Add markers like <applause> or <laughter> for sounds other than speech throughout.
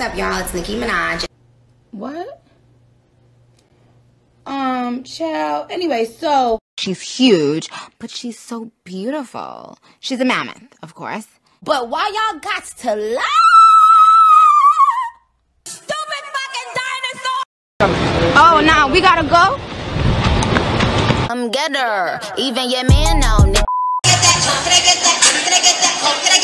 up, y'all? It's Nicki Minaj. What? Um, child. Anyway, so She's huge, but she's so beautiful. She's a mammoth, of course. But why y'all got to lie? Stupid fucking dinosaur! Oh, now we gotta go? Come get her. Even your man know.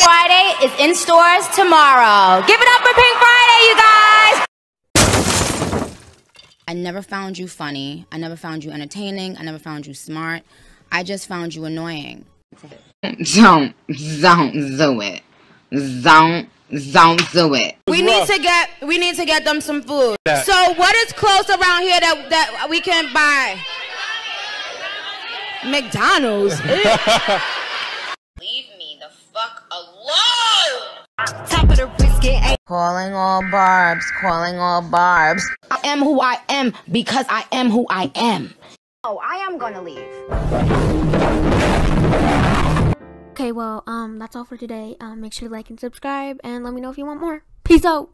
Friday is in stores tomorrow. Give it up for Pink Friday, you guys! I never found you funny. I never found you entertaining. I never found you smart. I just found you annoying. Don't, don't do it. Don't, don't do it. we need to get we need to get them some food. So what is close around here that that we can buy? <laughs> McDonald's. <laughs> Calling all barbs, calling all barbs. I am who I am because I am who I am. Oh, I am gonna leave. Okay, well, um, that's all for today. Um, make sure to like and subscribe, and let me know if you want more. Peace out.